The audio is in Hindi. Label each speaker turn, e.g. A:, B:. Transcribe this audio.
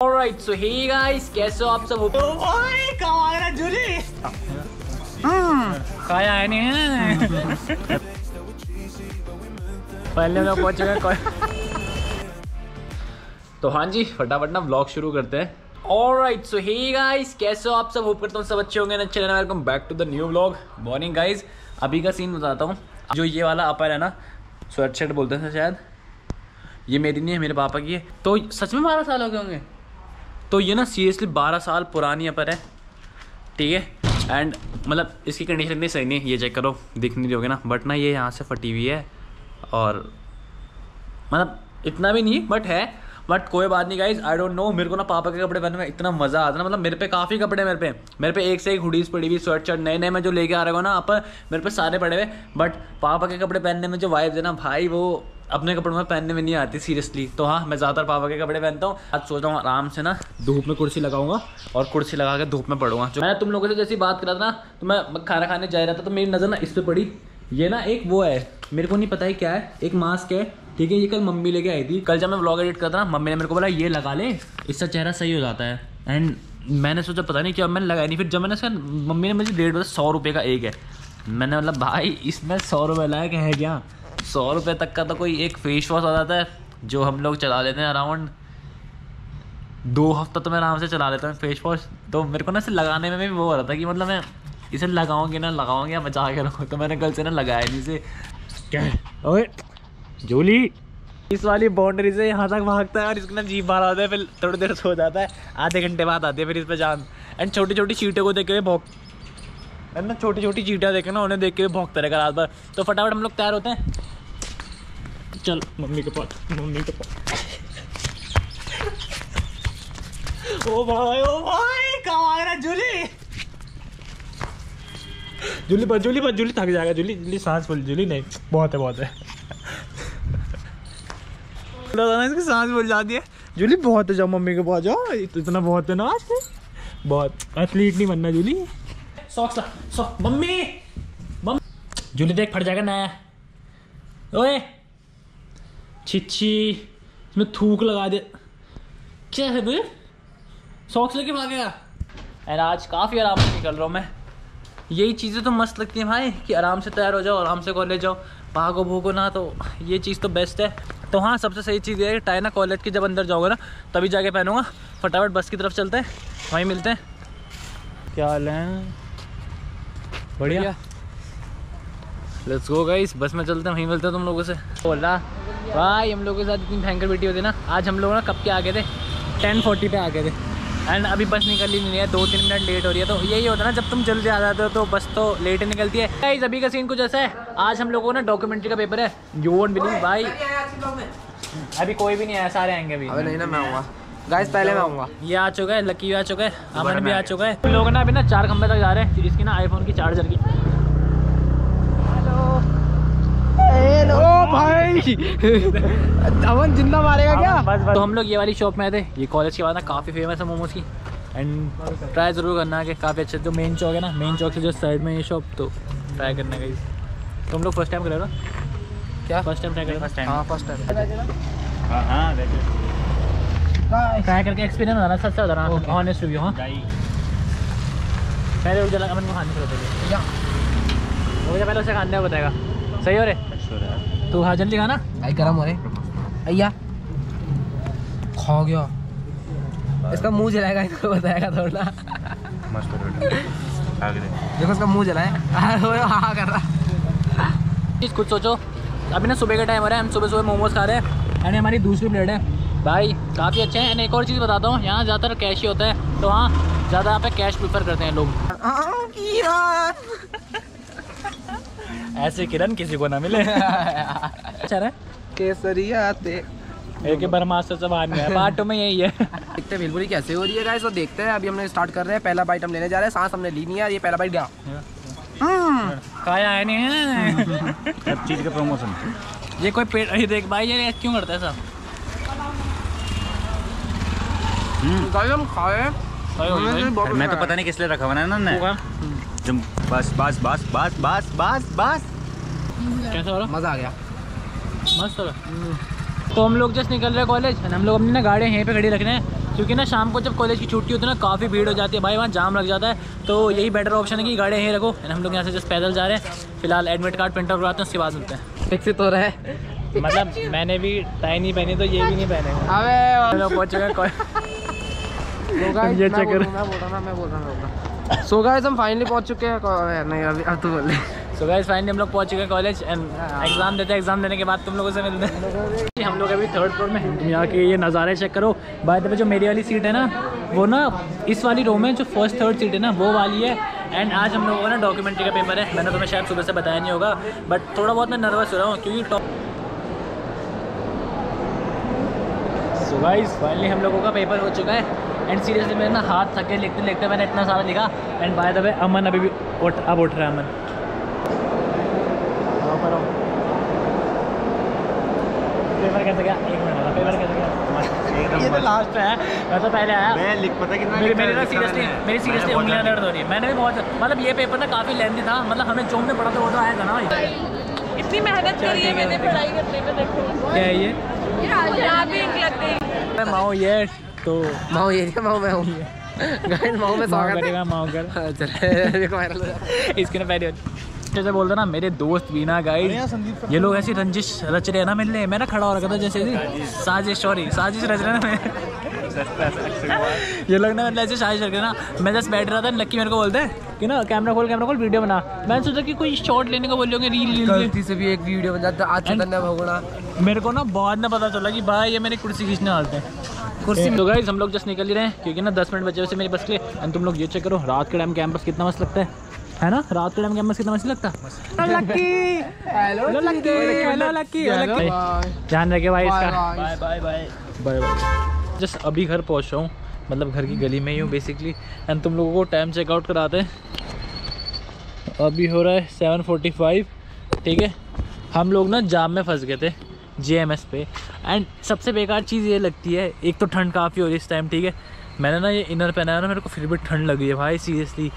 A: Alright, so hey guys, कैसे हो आप सब? हो
B: ओए कमाल जूली
A: खाया है नहीं पहले लोग पहुँच हैं कोई- तो हाँ जी फटाफट ना ब्लॉग शुरू करते हैं। Alright, so hey guys, कैसे हो आप सब? होप करता हूँ सब अच्छे होंगे अच्छे रहना welcome back to the new vlog morning guys अभी का सीन बताता हूँ। जो ये वाला अपर है ना स्वेट शर्ट बोलते हैं शायद। ये मेरी नहीं है मेरे पापा की है। तो सच में बारह साल हो गए होंगे? तो ये ना सीरियसली बारह साल पुरानी अपर है। ठीक है? एंड मतलब इसकी कंडीशन इतनी सही नहीं है, ये चेक करो, दिख नहीं रही ना। बट ना ये यहाँ से फटी हुई है और मतलब इतना भी नहीं बट है। बट कोई बात नहीं गाइज़ आई डोंट नो मेरे को ना पापा के कपड़े पहनने में इतना मज़ा आता है ना। मतलब मेरे पे काफ़ी कपड़े मेरे पे। मेरे पे एक से एक हुडीज पड़ी हुई स्वेट शर्ट नए नए मैं जो लेके आ रहा हूँ ना अपर मेरे पे सारे पड़े हुए। बट पापा के कपड़े पहनने में जो वाइब है ना, भाई वो अपने कपड़ों में पहनने में नहीं आती सीरियसली तो हाँ मैं ज़्यादातर पापा के कपड़े पहनता हूँ। आज सोच रहा हूँ आराम से ना धूप में कुर्सी लगाऊँगा और कुर्सी लगा के धूप में पढ़ूँगा। जो मैं तुम लोगों से जैसी बात कर था ना तो मैं खाना खाने जा रहा था तो मेरी नज़र ना इस पर पड़ी। ये ना एक वो है, मेरे को नहीं पता है क्या है, एक मास्क है। ठीक है, ये कल मम्मी लेके आई थी। कल जब मैं ब्लॉग एडिट करता ना, मम्मी ने मेरे को बोला, ये लगा ले, इससे चेहरा सही हो जाता है। एंड मैंने सोचा, पता नहीं क्या मैंने लगाया नहीं। फिर जब मैंने इसका मम्मी ने मुझे डेढ़ बजे सौ रुपये का एक है। मैंने मतलब भाई, इसमें सौ रुपये लायक है क्या? सौ रुपये तक का तो कोई एक फेस वॉश आ जाता है, जो हम लोग चला लेते हैं अराउंड दो हफ़्ता तो मैं आराम से चला लेता हूँ फेस वॉश तो मेरे को ना इसे लगाने में भी वो हो रहा था कि मतलब मैं इसे लगाऊँगी ना, लगाऊँगी या बचा के रखूँ तो मैंने कल से ना लगाया नहीं इसे। क्या ओए, जूली, इस वाली बाउंड्री से यहाँ तक भागता है और इसके ना जीप बाहर आता है, फिर थोड़ी देर सो जाता है, आधे घंटे बाद आती है फिर इस पर जान। एंड छोटी छोटी चीटों को देख के एंड ना छोटी छोटी चीटियाँ देखे ना उन्हें देख के भी भौंकता रहेगा रात भर। तो फटाफट हम लोग तैयार होते हैं। चल मम्मी के पास मम्मी के पास।
B: ओ भाई ओ भाई कमाल जूली।
A: जूली बस जूली बस जूली थक जाएगा जूली जूली सांस फूल जूली नहीं बहुत है बहुत है। ना इसकी सांस फूल जाती है। जूली बहुत है जाओ मम्मी के पास जाओ। इतना बहुत है ना आज बहुत एथलीट नहीं बनना जूली। सॉक्स ला सॉक मम्मी मम जूली देख फट जाएगा नया। ओए छिच्छी इसमें थूक लगा दे। क्या है तुझे सॉक्स लेके भागेगा एंड आज काफ़ी आराम से निकल रहा हूँ मैं। यही चीज़ें तो मस्त लगती हैं भाई कि आराम से तैयार हो जाओ आराम से कॉलेज जाओ। भागो भूगो ना तो ये चीज़ तो बेस्ट है। तो हाँ सबसे सही चीज़ ये है कि टाई ना कॉलेज की जब अंदर जाओगे ना तभी जाके पहनूँगा। फटाफट बस की तरफ़ चलते हैं वहीं मिलते हैं। क्या हाल है? बढ़िया। लेट्स गो गाइस बस में चलते हैं वहीं मिलते हैं तुम लोगों से। बोल। भाई हम लोगों के साथ इतनी भयंकर बेटी होती ना। आज हम लोग ना कब के आ गए थे? टेन फोर्टी पे आ गए थे। एंड अभी बस निकल ही नहीं है दो तीन मिनट लेट हो रही है। तो यही होता है ना जब तुम जल्दी आ जाते हो तो बस तो लेट ही निकलती है। गाइस अभी का सीन कुछ ऐसा है। आज हम लोगों को ना डॉक्यूमेंट्री का पेपर है। यू वोंट बिलीव भाई। अभी कोई भी नहीं आया सारे आएँगे अभी।
B: नहीं ना मैं आऊँगा। गाइस पहले मैं आऊँगा।
A: ये आ चुका है लकी भी आ चुका है अमन भी आ चुका है। लोग ना अभी ना चार खंबे तक जा रहे हैं इसकी ना आईफोन की चार्जर की।
B: हेलो भाई। अमन ज़िंदा मारेगा क्या?
A: बस बस। तो हम लोग ये वाली शॉप में आए थे। ये कॉलेज के बाद ना काफ़ी फ़ेमस है मोमोज की। एंड ट्राई ज़रूर करना है कि काफ़ी अच्छे जो मेन चौक है ना मेन चौक से जो साइड में ये शॉप तो ट्राई करना है तुम लोग फ़र्स्ट टाइम कर रहे हो ना
B: क्या
A: फ़र्स्ट टाइम ट्राई कर फ़र्स्ट
B: हाँ फ़र्स्ट टाइम
A: ट्राई करके एक्सपीरियंस बताना सच से बताना ऑनेस्ट रिव्यू हाँ। पहले रुक जला अमन को खाने को बताइए। मुझे पहले उसे खाने को बताएगा। सही हो रे तू खा जल्दी खाना?
B: भाई गरम हो रहे अय्या। खा गया। इसका मुँह जलाएगा इसको बताएगा थोड़ा देखो। इसका मुँह जलाए। हाँ कर रहा।
A: चीज़ कुछ सोचो। अभी ना सुबह का टाइम हो रहा है हम सुबह सुबह मोमोज खा रहे हैं। एंड हमारी दूसरी प्लेट है। भाई काफ़ी अच्छे हैं। एंड एक और चीज़ बताता हूँ यहाँ ज़्यादातर कैश ही होता है। तो हाँ ज़्यादा यहाँ पे कैश प्रीफर करते हैं लोग। ऐसे किरण किसी को ना मिले। अच्छा
B: केसरिया ते।
A: एक ब्रह्मास्त्र से बाहर नहीं है। पार्ट में यही है।
B: देखते हैं भेलपुरी कैसे हो रही है गाइस तो देखते हैं। अभी हमने स्टार्ट कर रहे हैं। पहला बाइट हम लेने जा रहे हैं। सांस हमने ली नहीं है। ये पहला बाइट गया।
A: खाया है नहीं है।
C: सब चीज़ का प्रमोशन
A: ये कोई पेट अरे देख भाई ये क्यों करता है सब?
B: गाइस हम खाए
C: मैं तो पता नहीं किस लिए रखा हुआ है ना ने तुम बस बस बस बस बस बस बस।
A: कैसा हो रहा?
B: मज़ा आ गया।
A: मस्त हो रहा। तो हम लोग जस्ट निकल रहे हैं कॉलेज हम लोग अपनी ना गाड़ी यहीं पे खड़ी रखने हैं क्योंकि ना शाम को जब कॉलेज की छुट्टी होती है ना काफ़ी भीड़ हो जाती है भाई वहाँ जाम लग जाता है तो यही बेटर ऑप्शन है कि गाड़ी यहीं रखो एंड हम लोग यहाँ से जस्ट पैदल जा रहे हैं। फ़िलहाल एडमिट कार्ड प्रिंट आउट करवाते हैं उसके बाद मिलते हैं।
B: विकसित हो रहा है।
A: मतलब मैंने भी टाई नहीं पहनी तो ये भी नहीं पहने।
B: अबे
A: पहुँच चुके हैं ये।
B: रहा हूँ, मैं बोल रहा मैं बोल रहा मैं बोल रहा हूँ। सो गाइस हम फाइनली पहुँच चुके हैं नहीं, अभी अब तू बोल।
A: सो गाइस फाइनली हम लोग पहुँच चुके हैं कॉलेज एंड एग्ज़ाम देते हैं एग्ज़ाम देने के बाद तुम लोगों से मिलते हैं। हम लोग अभी थर्ड फ्लोर में हैं। तुम यहाँ के ये नज़ारे चेक करो। बाय द जो मेरी वाली सीट है ना, वो ना, इस वाली रो में जो फ़र्स्ट थर्ड सीट है ना, वो वाली है। एंड आज हम लोगों का ना डॉक्यूमेंट्री का पेपर है। मैंने तुम्हें शायद सुबह से बताया नहीं होगा बट थोड़ा बहुत मैं नर्वस हो रहा हूँ, क्योंकि टॉप सो गाइस फाइनली हम लोगों का पेपर हो चुका है। एंड सीरियसली मेरे ना हाथ थके लिखते लिखते मैंने इतना सारा लिखा। And by the way Aman अभी भी उठ अब उठ रहा है अमन। पेपर कैसे गया? एक मिनट पेपर कैसे गया? ये तो लास्ट है। मैं तो पहले आया।
C: मैं लिख पता कितना
A: मेरी मेरी ना सीरियसली मेरी सीरियसली उंगलियाँ दर्द हो रही है। मैंने भी बहुत मतलब ये पेपर ना काफ़ी लेंथी था। मतलब हमें जो हमने पढ़ा था वो तो आया था ना भाई।
D: इतनी मेहनत करी है मैंने पढ़ाई करने में देखो।
A: क्या है ये?
D: यहाँ भी इंक लग गई
A: माओ ये तो
B: माओ ये माओ मैं हूँ। माओ में स्वागत
A: करेगा माओ कर।
B: चल देखो वायरल हो जाता
A: इसके ना पहले जैसे बोलते ना मेरे दोस्त भी ना गाइस ये लोग ऐसी रंजिश रच रहे हैं ना मिल रहे मैं ना खड़ा हो रखा था जैसे साजिश सॉरी साजिश रच रहे ना मैं। ये लोग ना मतलब ऐसे साजिश रख रहे ना मैं जस्ट बैठ रहा था लक्की मेरे को बोलते हैं कि ना कैमरा खोल कैमरा खोल वीडियो बना। मैंने सोचा कि कोई शॉट लेने को बोल होंगे रील रील
B: गलती से भी एक वीडियो बन जाता आज भगोड़ा
A: मेरे को ना बाद में पता चला कि भाई ये मेरी कुर्सी खींचने डालते हैं कुर्सी तो गाइस हम लोग जस्ट निकल ही रहे हैं क्योंकि ना दस मिनट बचे वैसे मेरी बस के लिए। एंड तुम लोग ये चेक करो रात के टाइम कैंपस कितना मस्त लगता है। है ना? रात के टाइम कैंपस कितना मस्त लगता है? ध्यान रखे भाई इसका। Bye bye bye bye bye just अभी घर पहुँच रहा हूँ मतलब घर की गली में ही हूँ बेसिकली एंड तुम लोगों को टाइम चेकआउट कराते हैं। अभी हो रहा है सेवन फोर्टी फाइव ठीक है? हम लोग ना जाम में फंस गए थे। जे पे। एंड सबसे बेकार चीज़ ये लगती है, एक तो ठंड काफ़ी हो रही है इस टाइम ठीक है? मैंने ना ये इनर पहना है ना, मेरे को फिर भी ठंड लगी है भाई सीरियसली